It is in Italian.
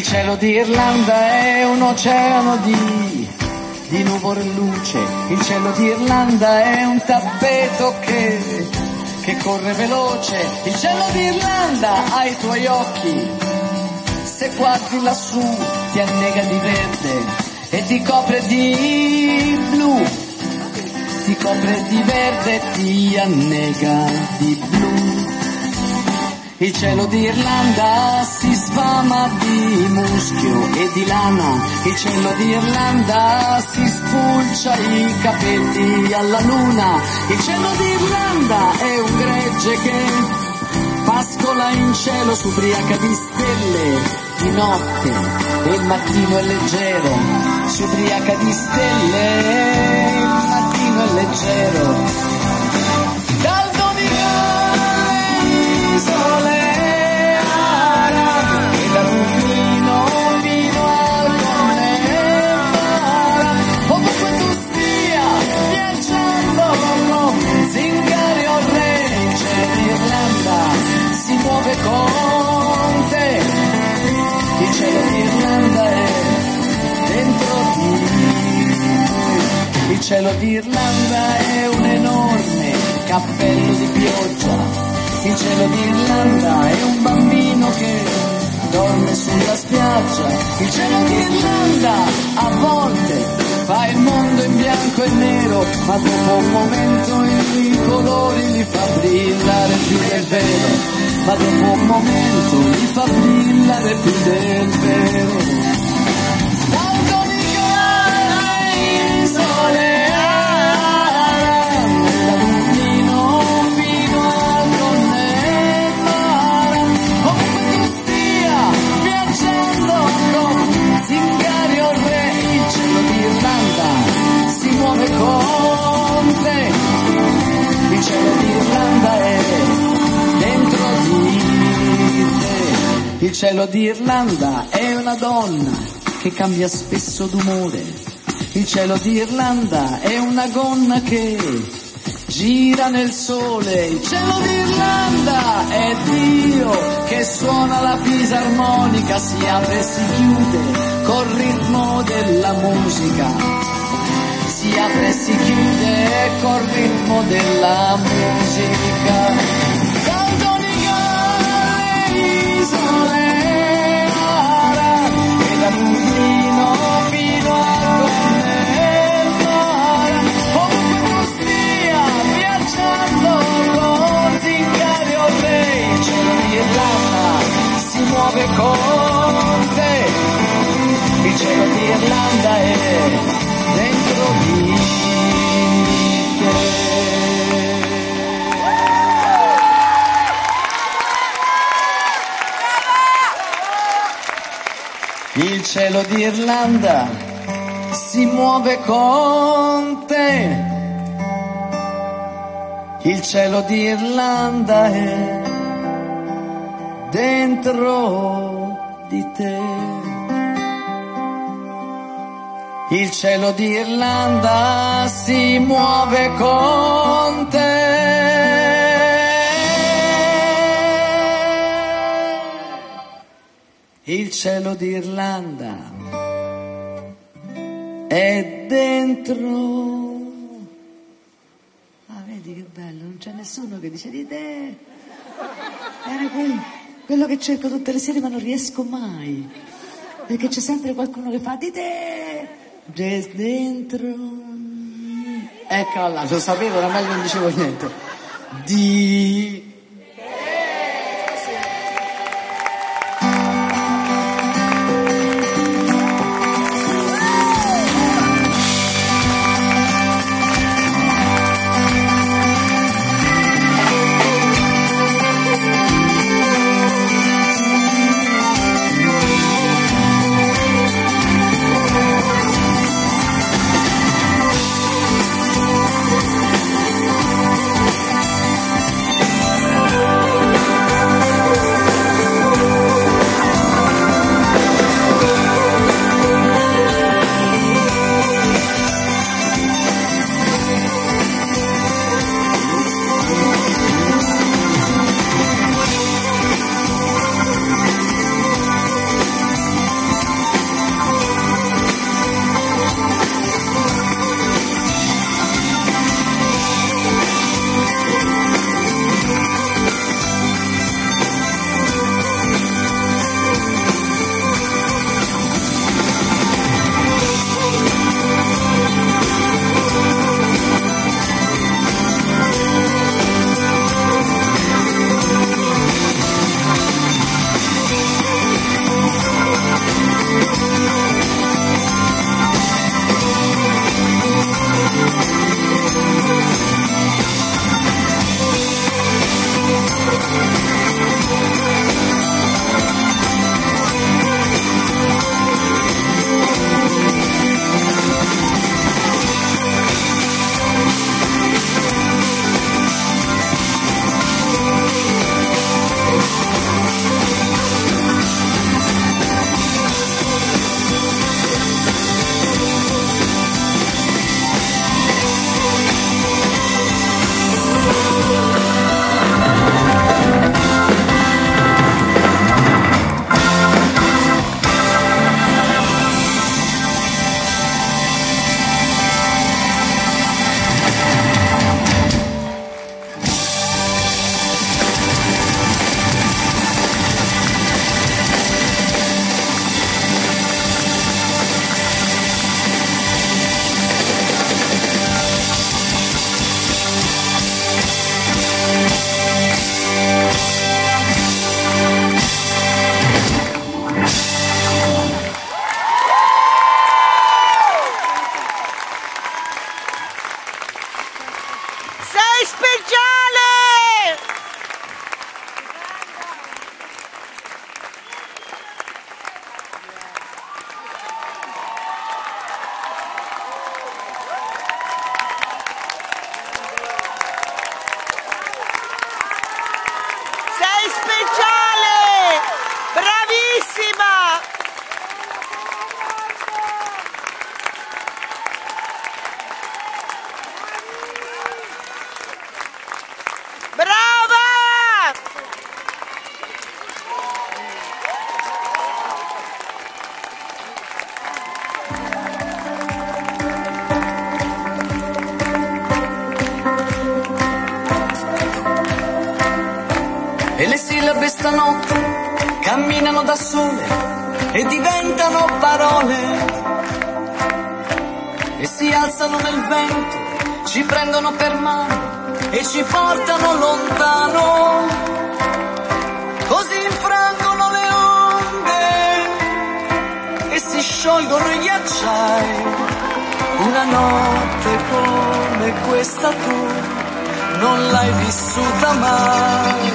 Il cielo d'Irlanda è un oceano di, di nuvole e luce. Il cielo d'Irlanda è un tappeto che, che corre veloce. Il cielo d'Irlanda ha i tuoi occhi. Se guardi lassù ti annega di verde e ti copre di blu. Ti copre di verde e ti annega di blu. Il cielo d'Irlanda si sfama di muschio e di lana, il cielo d'Irlanda si spulcia i capelli alla luna, il cielo d'Irlanda è un gregge che pascola in cielo s'ubriaca di stelle di notte e il mattino è leggero, si ubriaca di stelle il mattino è leggero. Cielo d'Irlanda è un enorme cappello di pioggia. Il cielo d'Irlanda è un bambino che dorme sulla spiaggia. Il cielo d'Irlanda a volte fa il mondo in bianco e nero, ma dopo un momento i colori li fa brillare più del vero. Ma dopo un momento li fa brillare più del vero. Il cielo d'Irlanda è una donna che cambia spesso d'umore. Il cielo d'Irlanda è una gonna che gira nel sole. Il cielo d'Irlanda è Dio che suona la fisarmonica, si apre e si chiude col ritmo della musica. Si apre e si chiude col ritmo della musica. Muove con te, il cielo d'Irlanda è dentro di te. Il cielo d'Irlanda si muove con te. Il cielo d'Irlanda è dentro di te. Il cielo d'Irlanda si muove con te. Il cielo d'Irlanda è dentro. Ah, vedi che bello, non c'è nessuno che dice di te. Era quel- quello che cerco tutte le sere ma non riesco mai. Perché c'è sempre qualcuno che fa di te. Dentro. Ecco là, lo sapevo, meglio non dicevo niente. Di. Stanotte camminano da sole e diventano parole e si alzano nel vento, ci prendono per mano e ci portano lontano. Così infrangono le onde e si sciolgono i ghiacciai. Una notte come questa tu non l'hai vissuta mai.